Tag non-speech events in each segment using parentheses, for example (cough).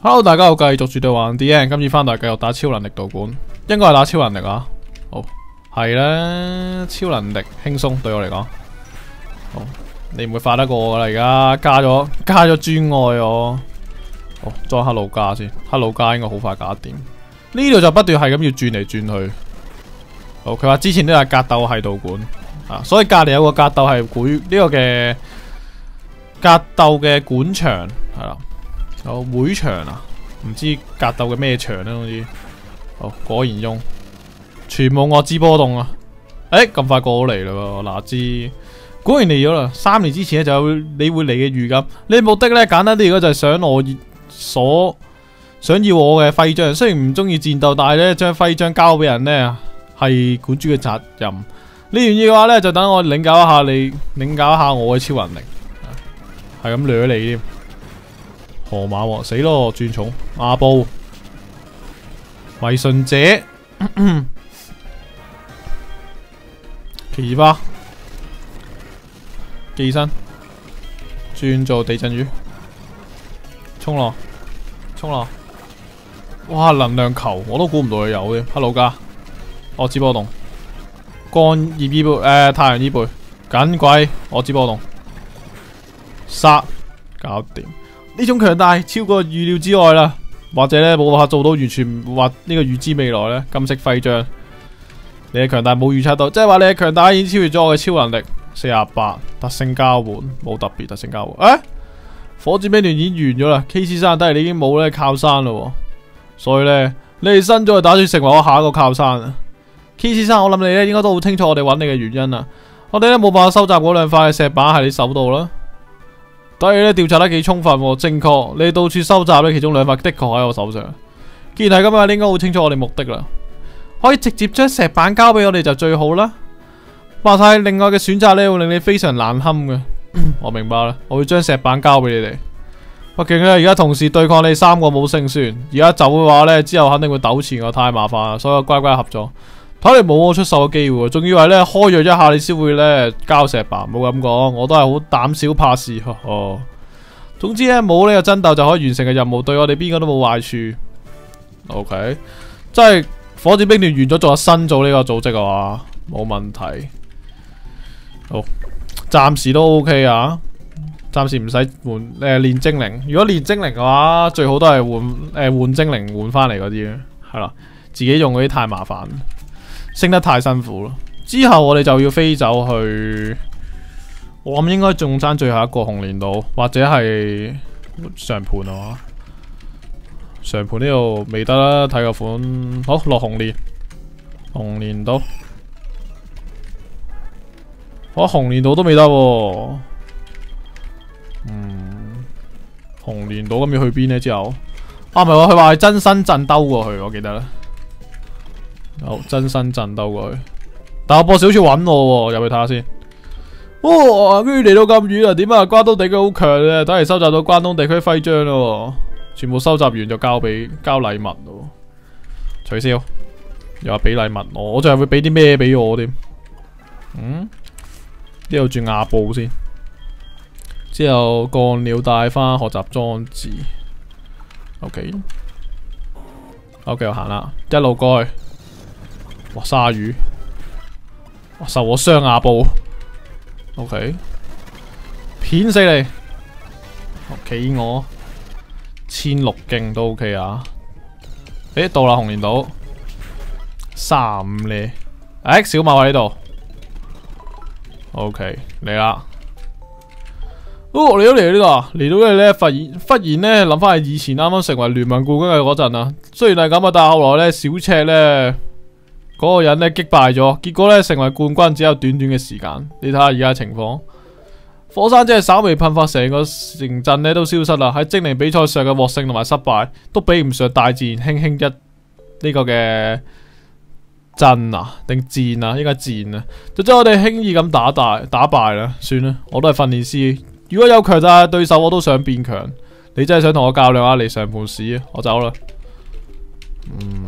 hello，大家好，继续住对玩 D N，今次翻嚟继续打超能力道管，应该系打超能力啊，好系咧，超能力轻松对我嚟讲，好你唔会快得过我噶啦，而家加咗加咗专爱我，好装黑老家先，黑老家应该好快搞掂，呢度就不断系咁要转嚟转去，好佢话之前都有格斗系道管啊，所以隔篱有个格斗系管呢个嘅格斗嘅管场系啦。有会场啊？唔知格斗嘅咩场咧？总之，哦果然用，全冇我之波动啊！诶咁快过嚟啦？嗱知果然嚟咗啦！三年之前咧就有你会嚟嘅预感。你目的咧简单啲，如果就系想我所想要我嘅徽章。虽然唔中意战斗，但系咧将徽章交俾人咧系管主嘅责任。你愿意嘅话咧，就等我领教一下你，领教一下我嘅超能力，系咁掠你添。河马王死咯，转重阿布，迷信者 (coughs) 奇巴寄生，转做地震雨，冲浪冲浪哇能量球我都估唔到佢有嘅，hello 家，我指波动干叶衣背诶太阳衣背紧鬼，我指波动杀搞掂。呢种强大超过预料之外啦，或者咧，冇办法做到完全话呢个预知未来咧。金色徽章，你嘅强大冇预测到，即系话你嘅强大已经超越咗我嘅超能力。四廿八特性交换冇特别特性交换。诶，火箭兵团已经完咗啦，K 先生都系你已经冇咧靠山啦，所以咧你哋新咗系打算成为我下一个靠山啊。K 先生，我谂你咧应该都好清楚我哋揾你嘅原因啦，我哋咧冇办法收集嗰两块嘅石板喺你手度啦。对咧，调查得几充分，正确。你到处收集咧，其中两块的确喺我手上。既然系咁啊，你应该好清楚我哋目的啦。可以直接将石板交俾我哋就最好啦。话晒另外嘅选择咧，会令你非常难堪嘅。我明白啦，我会将石板交俾你哋。毕竟咧，而家同时对抗你三个冇胜算。而家走嘅话咧，之后肯定会纠缠我，太麻烦啦。所以乖乖合作。睇嚟冇我出售嘅机会，仲以为咧开约一下你先会咧交石吧。唔好咁讲，我都系好胆小怕事。(laughs) 哦，总之咧，冇呢个争斗就可以完成嘅任务，对我哋边个都冇坏处。O K，即系火箭兵团完咗，仲有新组呢个组织嘅话，冇问题。好，暂时都 O K 啊，暂时唔使换诶练精灵。如果练精灵嘅话，最好都系换诶换精灵换翻嚟嗰啲，系啦，自己用嗰啲太麻烦。升得太辛苦咯，之后我哋就要飞走去，我谂应该仲争最后一个红莲岛，或者系上盘啊嘛。上盘呢度未得啦，睇个款，好落红莲，红莲岛，我红莲岛都未得，嗯，红莲岛咁要去边呢？之后啊唔系喎，佢话系真身镇兜过去，我记得啦。好，真身震斗佢，但大博士好似揾我入去睇下先。哦，居然嚟到咁远啊！点啊，关东地区好强啊！等系收集到关东地区徽章咯，全部收集完就交俾交礼物咯。取消，又话俾礼物我，我仲系会俾啲咩俾我添？嗯，呢度转亚布先，之后干鸟带翻学习装置。O K，O K，我行啦，一路过去。哇！鲨鱼哇，受我双牙布，OK，片死你，企我千六劲都 OK 啊。诶，到啦红莲岛三五咧，诶，小马喺呢度，OK 嚟啦。哦，你都嚟到呢啊！嚟到呢度咧，发现忽然咧谂翻起以前啱啱成为联盟冠军嘅嗰阵啊。虽然系咁啊，但系后来咧小赤咧。嗰个人咧击败咗，结果咧成为冠军只有短短嘅时间。你睇下而家情况，火山只系稍微喷发，成个城镇咧都消失啦。喺精灵比赛上嘅获胜同埋失败，都比唔上大自然轻轻一呢个嘅震啊，定战啊，应该战啊，就将我哋轻易咁打大打败啦。算啦，我都系训练师，如果有强大对手，我都想变强。你真系想同我较量啊？你上盘屎啊！我走啦。嗯。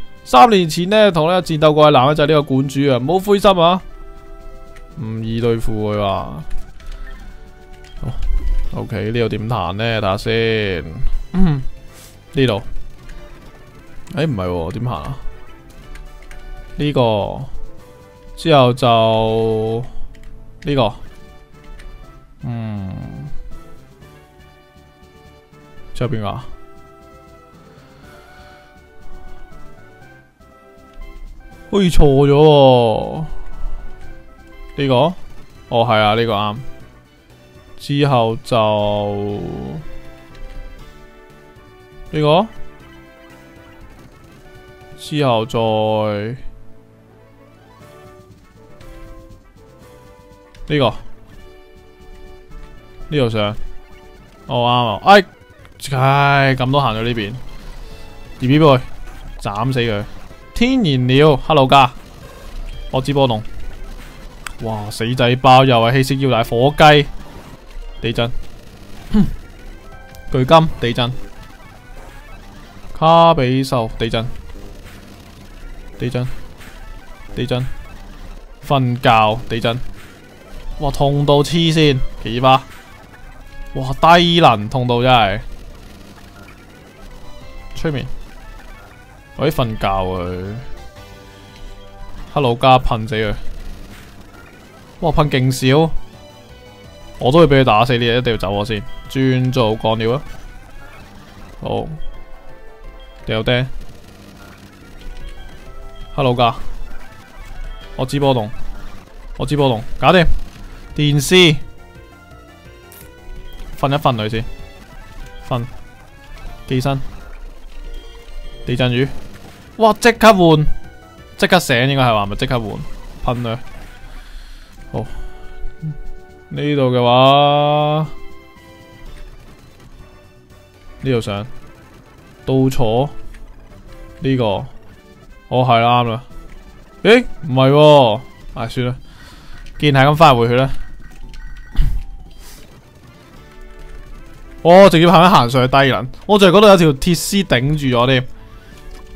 三年前呢，同呢个战斗过嘅男仔就系呢个管主啊，唔好灰心啊，唔易对付佢啊。好，OK，呢度点弹呢？睇下先。嗯，呢度，诶，唔系，点行啊？呢个之后就呢个，嗯，边个啊。好似错咗呢个，哦系啊呢个啱，之后就呢个，之后再呢个呢度上，哦啱啊！哎，咁都行到呢边，二 B boy，斩死佢。天然鸟，hello 噶，波知波龙。哇死仔包又系气色要带火鸡，地震，巨金地震，卡比兽地震，地震，地震，瞓觉地震，哇痛到黐线，奇葩，哇低能痛到真系，催眠。喂，瞓觉啊 Hello 加喷死佢。哇，喷劲少。我都要俾佢打死你，一定要走我先，转做干料啊！好。掉钉。Hello 家。我知波动。我知波动，搞掂。电视。瞓一瞓嚟先。瞓。起身。地震鱼，哇！即刻换，即刻醒，应该系话咪即刻换喷啊！好呢度嘅话呢度上到坐呢个，哦系啦啱啦。诶，唔系，唉算啦，既然系咁，翻回去啦。哦，仲要行一行上去低能，我仲系嗰度有条铁丝顶住咗添。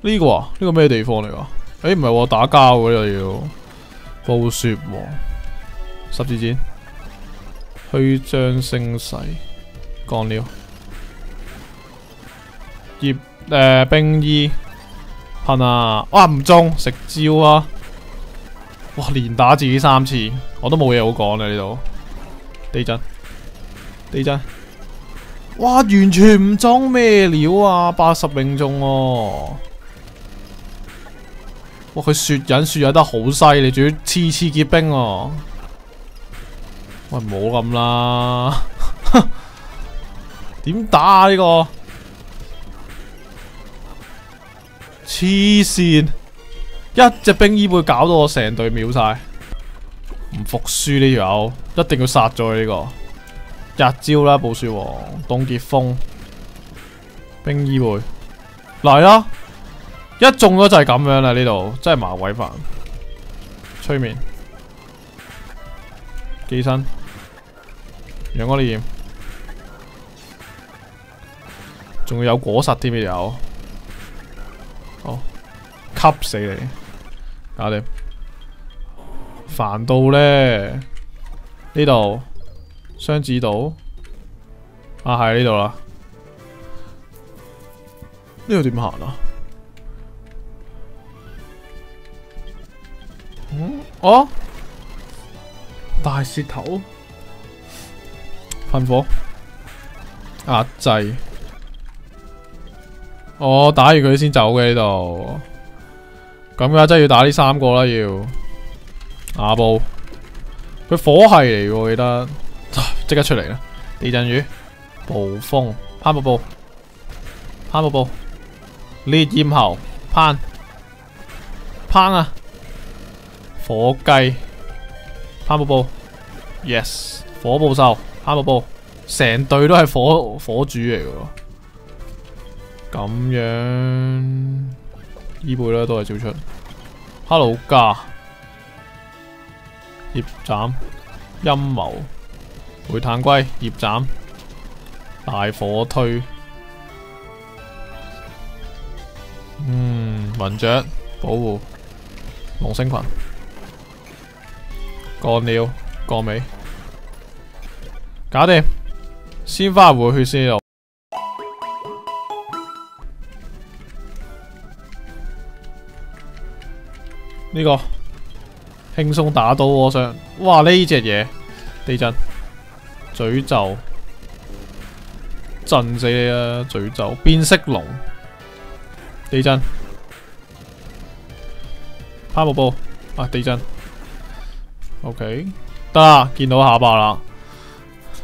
呢个啊，呢个咩地方嚟啊？诶，唔系我打交嘅又要暴雪喎，十字箭，虚张声势，降料，叶诶冰衣，喷啊！哇，唔中，食蕉啊！哇，连打自己三次，我都冇嘢好讲啦。呢度地震，地震，哇，完全唔中咩料啊！八十命中哦～佢雪忍雪忍得好犀利，仲要次次结冰哦！喂，唔好咁啦，(laughs) 点打啊呢个？黐线！一只冰衣会搞到我成队秒晒，唔服输呢条友，一定要杀咗佢呢个。一招啦，暴雪王，冻结风，冰衣会，嚟啦！一中咗就系咁样啦，呢度真系麻鬼烦，催眠，寄生，阳光烈焰，仲要有果实添，有，好，吸死你，搞掂，烦到咧，呢度，双子岛，啊系呢度啦，呢度点行啊？嗯，哦，大舌头，喷火，压制，我打完佢先走嘅呢度，咁嘅真系要打呢三个啦要，阿布，佢火系嚟我记得，(sighs) 即刻出嚟啦，地震雨，暴风，潘瀑布，潘瀑布，烈焰猴，攀攀啊！火鸡，潘宝宝，yes，火暴兽，潘宝宝，成队都系火火主嚟嘅咁样，依辈咧都系照出，hello 加，叶斩，阴谋，回炭龟，叶斩，大火推，嗯，云雀，保护，龙星群。干了，过尾，搞定，先发回去先路，呢个轻松打到我想，哇！呢只嘢地震，诅咒震死你啦！诅咒变色龙地震，趴瀑布啊！地震。O K，得啦，见到下巴啦，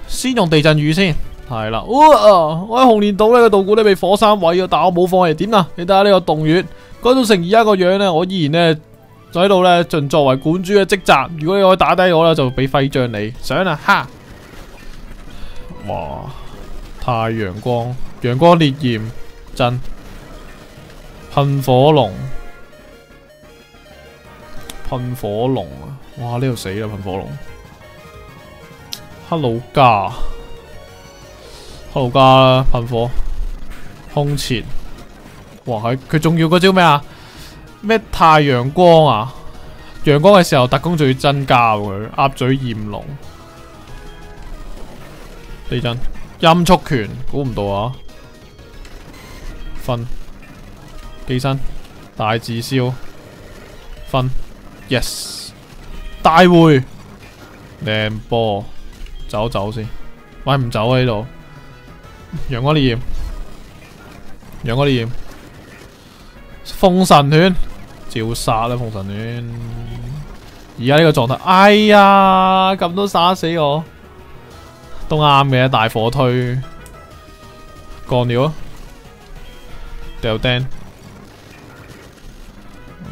先用地震雨先，系啦，我喺红莲岛呢个道古都被火山毁咗，但我冇放弃，点啊？你睇下呢个洞穴改造成而家个样呢，我依然呢，就喺度呢，尽作为管主嘅职责。如果你可以打低我呢，就俾辉将你上啦，哈！哇，太阳光，阳光烈焰真喷火龙，喷火龙啊！哇！呢度死啦，喷火龙，Hello 加 h e l l o 家，喷火，空前。哇！佢佢仲要嗰招咩啊？咩太阳光啊？阳光嘅时候特工就要增加佢鸭嘴炎龙。地震音速拳，估唔到啊！分，寄生，大自烧，分，Yes。大会靓波，走走先，我唔走喺度。阳光烈焰，阳光烈焰，风神犬照杀啦！风神犬，而家呢个状态，哎呀，咁都杀死我，都啱嘅大火推，干料啊，掉钉，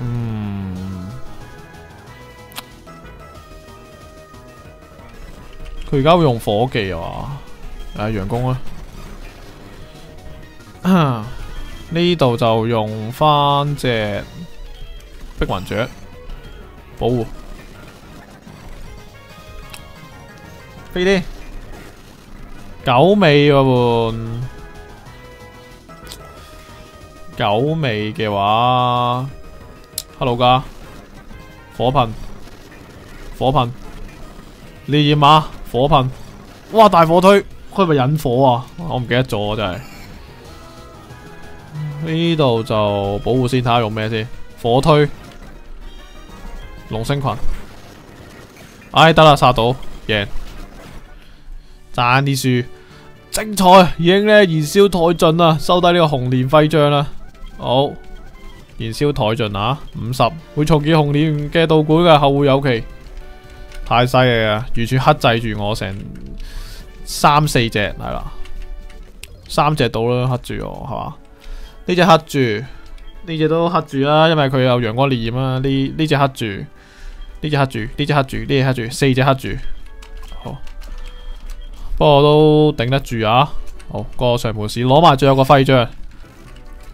嗯。佢而家会用火技啊，诶，杨公啊，(coughs) 呢度就用翻只碧云雀保护，飞啲九尾个九尾嘅话，hello 噶，火喷，火喷，烈马。火喷，哇大火推，佢系咪引火啊？我唔记得咗真系。呢度就保护先睇下用咩先，火推，龙星群，哎得啦杀到，赢，赚啲树，精彩，已经咧燃烧殆尽啦，收低呢个红莲徽章啦，好，燃烧殆尽啊，五十会重建红莲嘅道馆嘅，后会有期。太犀利嘅，完全克制住我，成三四只系啦，三只到啦，黑住我系嘛？呢只黑住，呢只都黑住啦，因为佢有阳光烈焰啊！呢呢只黑住，呢只黑住，呢只黑住，呢只黑住，四只黑住。好，不过都顶得住啊。好，过上盘市，攞埋最后个徽章。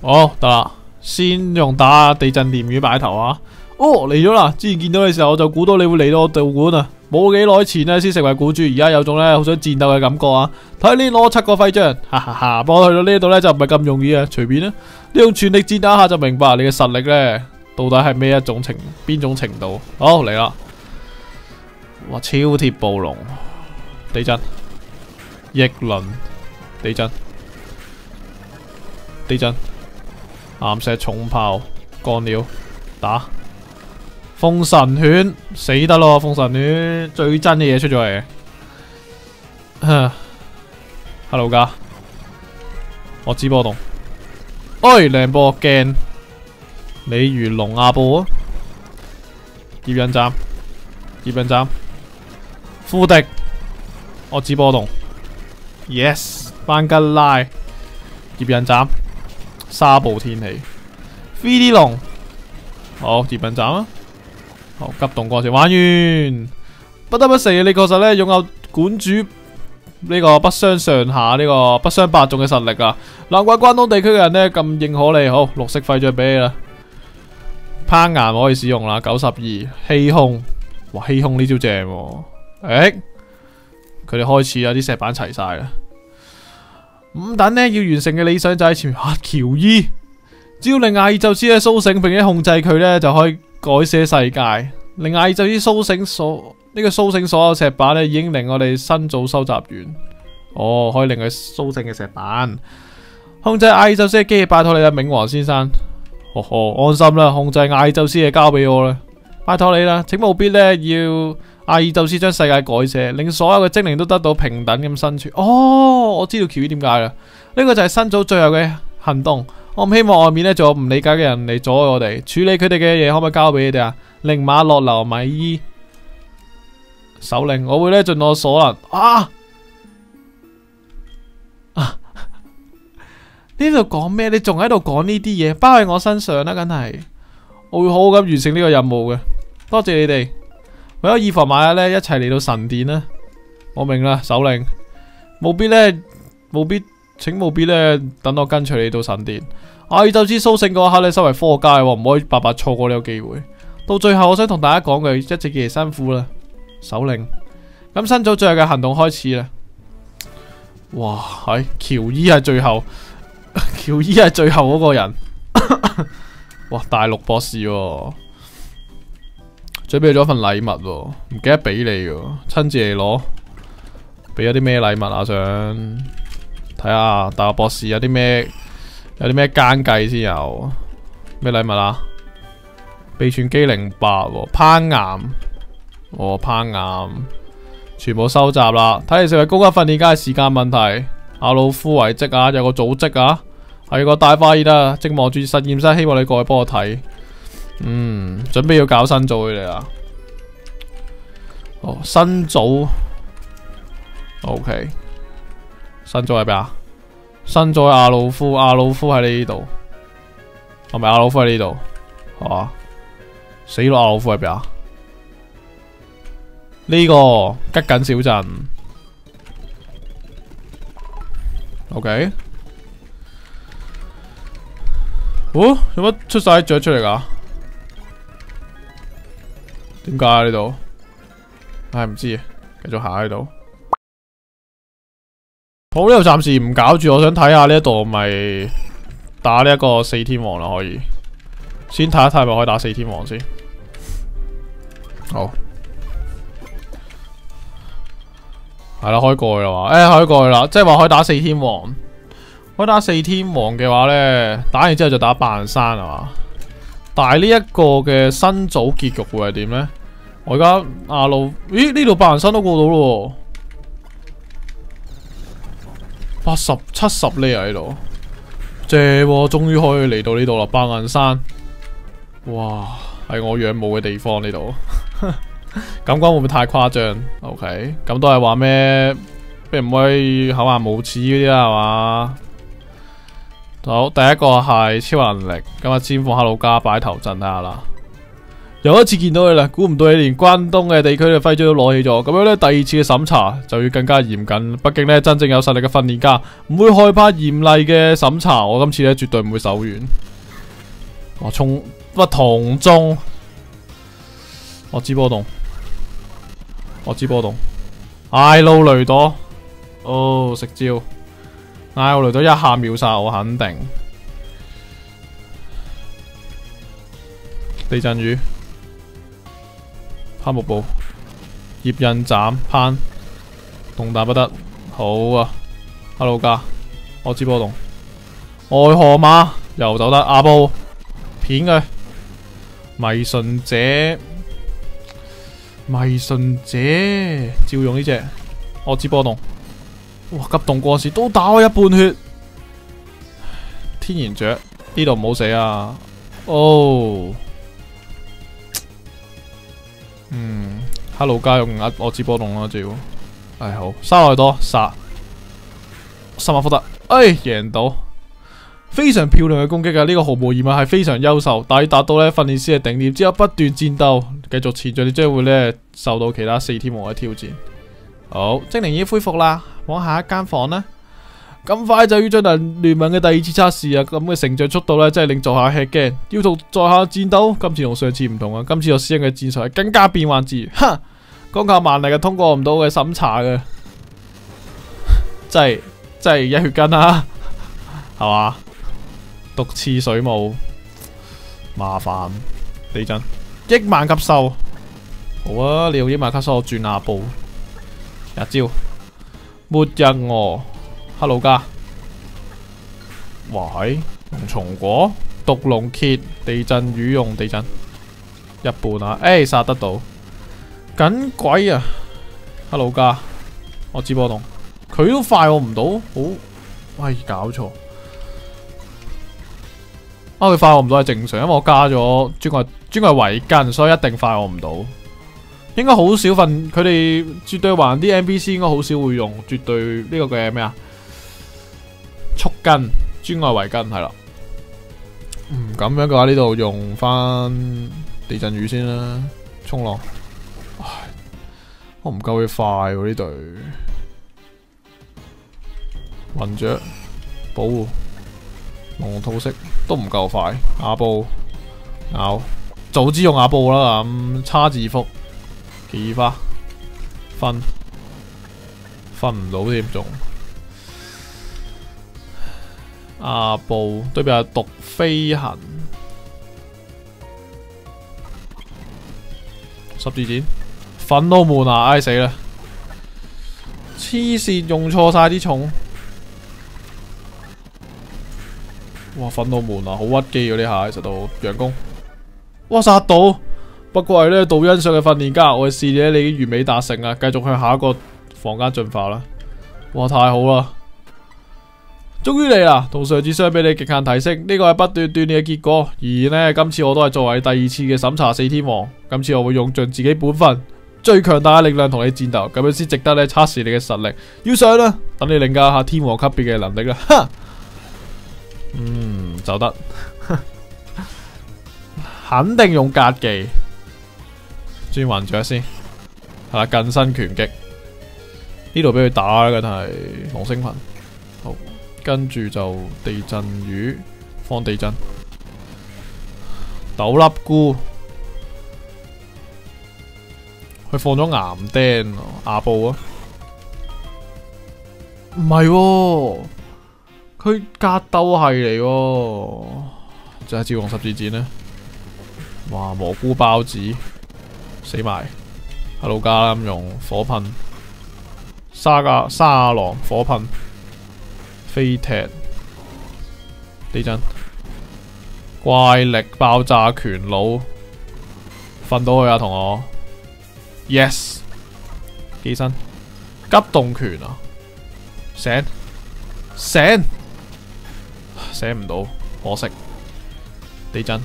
好，得啦，先用打地震鲶鱼摆头啊！哦，嚟咗啦！之前见到你时候，我就估到你会嚟到我道馆啊。冇几耐前呢，先成为古珠，而家有种咧好想战斗嘅感觉啊！睇你攞七个徽章，(laughs) 哈哈哈！不过去到呢度咧就唔系咁容易啊，随便啦。你用全力战打下就明白你嘅实力咧，到底系咩一种程边种程度？好嚟啦！哇，超铁暴龙地震逆轮地震地震岩石重炮干鸟打。封神犬死得咯！封神犬最真嘅嘢出咗嚟。h e l l o 家，我知波动，哎，靓波镜，鲤如龙阿布，叶印斩，叶印斩，呼迪，我知波动，yes，班吉拉，叶印斩，沙暴天气，v D 龙，好叶印斩啊！好急动过程玩完，不得不承认你确实咧拥有馆主呢个不相上下呢个不相伯仲嘅实力啊！难怪关东地区嘅人咧咁认可你。好，绿色废咗俾你啦。攀岩可以使用啦，九十二。欺空，哇！欺空呢招正。诶，佢哋开始有啲石板齐晒啦。五等呢，要完成嘅理想就系前面黑乔伊，只要你艾就知咧苏醒并且控制佢呢，就可以。改写世界，令艾宙斯苏醒所呢个苏醒所有石板咧，已经令我哋新组收集完。哦，可以令佢苏醒嘅石板，控制艾宙斯嘅机器，拜托你啦，冥王先生。哦哦，安心啦，控制艾宙斯嘅交俾我啦，拜托你啦，请务必咧要艾宙斯将世界改写，令所有嘅精灵都得到平等咁生存。哦，我知道乔伊点解啦，呢个就系新组最后嘅行动。我唔希望外面咧仲有唔理解嘅人嚟阻碍我哋处理佢哋嘅嘢，可唔可以交俾你哋啊？令马洛留米伊，首领，我会咧尽我所能啊！呢度讲咩？你仲喺度讲呢啲嘢，包喺我身上啦，梗系。我会好好咁完成呢个任务嘅，多谢你哋。为咗以防万一咧一齐嚟到神殿啦。我明啦，首领，冇必咧，冇必。请务必咧等我跟随你到神殿。宇就知苏醒嗰一刻咧，身为科学家唔可以白白错过呢个机会。到最后，我想同大家讲嘅，一直嘅辛苦啦，首领。咁新组最后嘅行动开始啦。哇，系乔伊系最后，乔伊系最后嗰个人。(coughs) 哇，大陆博士，准备咗份礼物，唔记得俾你，亲自嚟攞。俾咗啲咩礼物啊？想？睇下大学博士有啲咩，有啲咩奸计先有咩礼物啊？秘传机零八，攀岩，哦攀岩，全部收集啦。睇嚟成为高级训练家系时间问题。阿老夫遗迹啊，有个组织啊，系个大花叶啊，正望住实验室，希望你过去帮我睇。嗯，准备要搞新组佢哋啦。哦，新组，OK。新咗喺边啊？新咗阿鲁夫，阿鲁夫喺呢度，系咪阿鲁夫喺呢度？系嘛？死咯！阿鲁夫喺边啊？呢个吉紧小镇，OK。哦，有乜出晒雀出嚟噶？点解呢度？唉，唔知，继续下喺度。好呢度暂时唔搞住，我想睇下呢一度咪打呢一个四天王啦，可以先睇一睇，咪可以打四天王先。好，系啦，开过啦嘛，诶，开过啦，即系话可以打四天王。开打四天王嘅话咧，打完之后就打白云山系嘛。但系呢一个嘅新组结局会系点咧？我而家阿路，咦？呢度白云山都过到咯。八十七十呢又喺度，谢，终于可以嚟到呢度啦，白银山，哇，系我仰慕嘅地方呢度，感 (laughs) 觉会唔会太夸张？OK，咁都系话咩，咩唔可以口硬无耻嗰啲啦系嘛，好，第一个系超能力，咁啊，先放黑老加摆头阵睇下啦。又一次见到你啦，估唔到你连关东嘅地区嘅徽章都攞起咗。咁样咧，第二次嘅审查就要更加严谨。毕竟咧，真正有实力嘅训练家唔会害怕严厉嘅审查。我今次咧绝对唔会手软。我从不同中，我知波动，我知波动，艾露雷朵，哦食招，艾露雷朵一下秒杀我，肯定地震雨。黑幕布，叶刃斩，攀，动弹不得，好啊，l o 噶，我知波动，外河马又走得，阿布，片佢，迷信者，迷信者，照用呢只，我知波动，哇，急冻过时都打我一半血，天然雀呢度唔好死啊，哦。嗯，l o 家用一我智波动啦，主要，哎好，沙内多杀，十万福特，哎赢到，非常漂亮嘅攻击啊！呢个毫无疑问系非常优秀，但系达到咧训练师嘅顶点之后，不断战斗，继续前进，你将会咧受到其他四天王嘅挑战。好，精灵已经恢复啦，往下一间房啦。咁快就要进行联盟嘅第二次测试啊！咁嘅成长速度咧，真系令在下吃惊。要同在下战斗，今次同上次唔同啊！今次我使用嘅战术更加变幻自如。哼，(laughs) 光靠蛮力嘅通过唔到嘅审查嘅，(laughs) 真系真系一血根啊！系 (laughs) 嘛？毒刺水母，麻烦地震亿万吸收，好啊！用亿万吸收转下步，一招没人我。hello 家，哇系龙松果、毒龙蝎、地震羽绒地震，一半啊！诶杀得到，紧鬼啊！hello 家，我止波动，佢都快我唔到，好，喂搞错，啊佢快我唔到系正常，因为我加咗专柜专柜围巾，所以一定快我唔到。应该好少份，佢哋绝对还啲 NPC 应该好少会用，绝对呢个嘅咩啊？束根，专爱围巾系啦，嗯咁样嘅话呢度用翻地震雨先啦，冲浪，我唔够佢快喎呢队。混着保护龙套式都唔够快，阿布咬早知用阿布啦咁差字幅，奇花分分唔到添仲。阿布对比下毒飞行十字剑，愤怒门啊！唉死啦，黐线用错晒啲重，哇愤怒门啊！好屈机嗰啲蟹实到阳工，哇杀到！不过系呢度欣赏嘅训练家，我视咧你已完美达成啊！继续向下一个房间进化啦！哇太好啦！终于嚟啦！同上次相比，你极限提升呢个系不断锻炼嘅结果。而呢，今次我都系作为第二次嘅审查四天王，今次我会用尽自己本分最强大嘅力量同你战斗，咁样先值得你测试你嘅实力。要上啦！等你领教下天王级别嘅能力啦！哈，嗯，就得，肯定用格技，转环住先，系啦，近身拳击呢度俾佢打嘅，但系龙星群。跟住就地震鱼放地震，豆粒菇佢放咗岩钉咯，牙布啊，唔系，佢格斗系嚟，就系招王十字箭呢。哇蘑菇包子死埋，家啦咁用火喷，沙噶沙狼火喷。飞踢地震怪力爆炸拳佬瞓到去啊同我 yes 机身急冻拳啊醒醒醒唔到可惜地震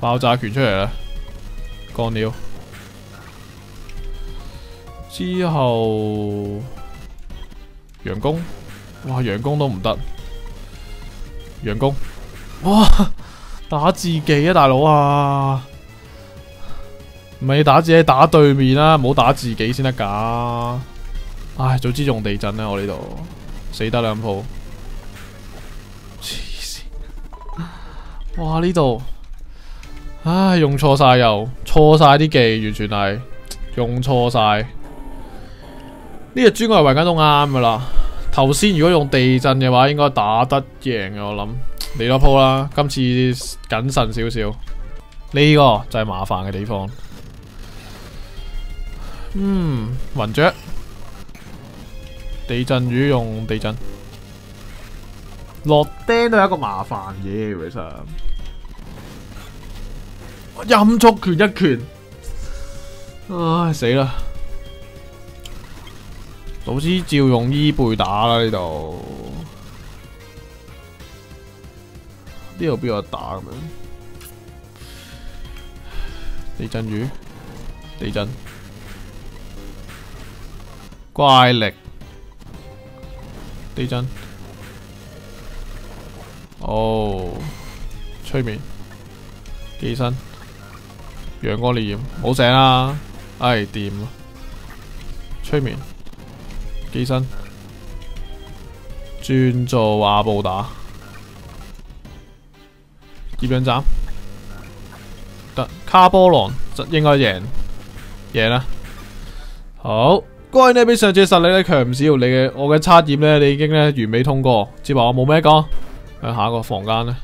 爆炸拳出嚟啦干了。之后阳工。哇！阳攻都唔得，阳攻哇！打自己啊，大佬啊！唔系打自己，打对面啦，唔好打自己先得噶。唉，早知用地震啦，我呢度死得两铺。哇！呢度唉，用错晒油，错晒啲技，完全系用错晒。呢个专外围间都啱噶啦。头先如果用地震嘅话，应该打得赢嘅。我谂，你多铺啦，今次谨慎少少。呢个就系麻烦嘅地方。嗯，云雀，地震鱼用地震，落钉都系一个麻烦嘢，其实。任足拳一拳，唉，死啦！老师照用衣背打啦呢度，呢度边个打咁样？地震雨，地震，怪力，地震，哦，催眠，寄生，阳光焰，好醒啦，哎掂，催眠。机身转做阿布打叶刃斩得卡波浪应该赢赢啦！好，今日咧比上次实力咧强唔少，你嘅我嘅测验咧，你已经咧完美通过。接话我冇咩讲，下下一个房间咧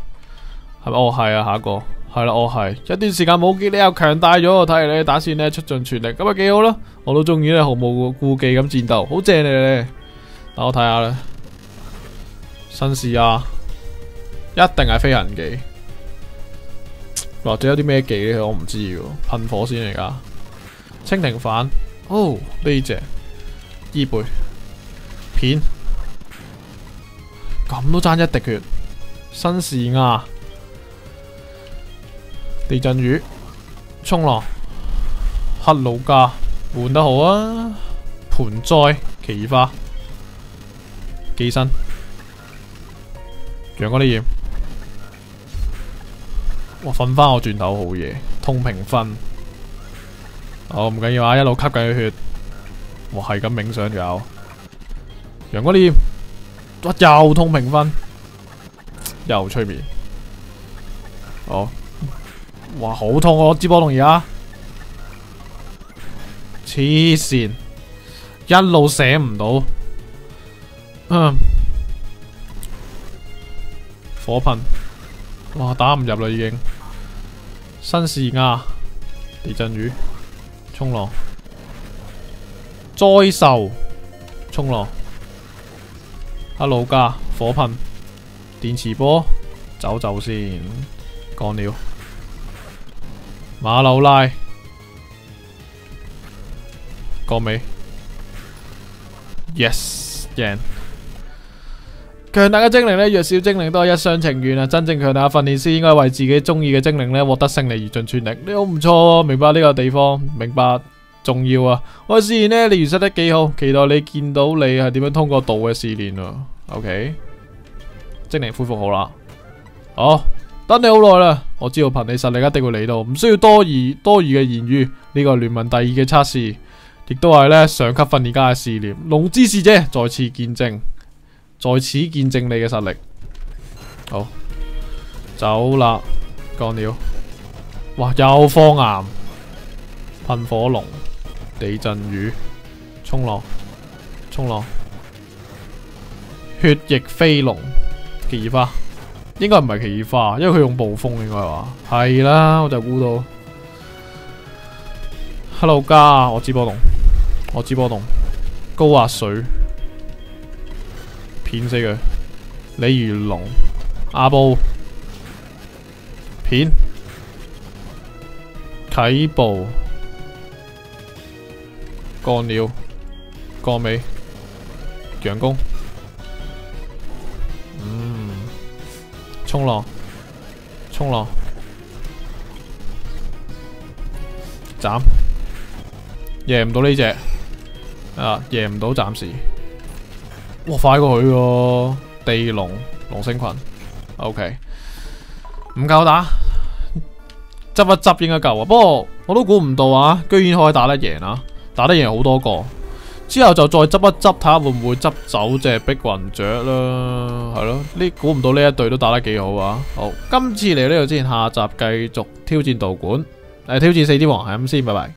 系咪？哦，系啊，下一个。系啦，我系一段时间冇见，你又强大咗。我睇你打算咧出尽全力，咁啊几好咯。我都中意咧毫无顾忌咁战斗，好正你哋。等我睇下啦，新士啊，一定系飞行技，或者有啲咩技咧，我唔知喎。喷火先嚟噶。蜻蜓反，哦呢只伊背片，咁都争一滴血，新士啊！地震雨，冲浪，黑老架，换得好啊！盆栽奇花寄生，阳哥啲嘢，我瞓翻我转头好嘢，通平分，哦唔紧要啊，一路吸紧血，我系咁冥想就有，杨哥念，我又通平分，又催眠。哦。哇！好痛啊！支波龙而家，黐线，一路写唔到，嗯，火喷，哇，打唔入啦，已经新市牙，地震鱼，冲浪，灾兽，冲浪，黑路噶火喷，电磁波，走走先，讲了。马老拉，讲未？Yes，然，强大嘅精灵咧，弱小精灵都系一厢情愿啊！真正强大嘅训练师应该为自己中意嘅精灵咧获得胜利而尽全力。你好唔错，明白呢个地方，明白重要啊！我试验咧，你完成得几好？期待你见到你系点样通过道嘅试炼啊。OK，精灵恢复好啦，好。等你好耐啦，我知道凭你实力一定会嚟到，唔需要多疑多疑嘅言语。呢个联盟第二嘅测试，亦都系咧上级训练家嘅试炼。龙之使者再次见证，在此见证你嘅实力。好，走啦，干了，哇，又放岩喷火龙、地震雨、冲浪、冲浪、血液飞龙奇花。应该唔系奇异花，因为佢用暴风应该系嘛？系啦，我就估到。Hello 家，我知波动，我知波动，高压水，片死佢。李如龙，阿布，片，启步，干了，干尾，强工。冲浪，冲浪，斩赢唔到呢只啊，赢唔到暂时。哇，快过佢地龙龙星群，ok 唔够打，执一执应该够啊。不过我都估唔到啊，居然可以打得赢啊，打得赢好多个。之后就再执一执，睇下会唔会执走只碧云雀啦，系咯？呢估唔到呢一队都打得几好啊！好，今次嚟呢度之前下集继续挑战道馆，嚟挑战四天王系咁先，拜拜。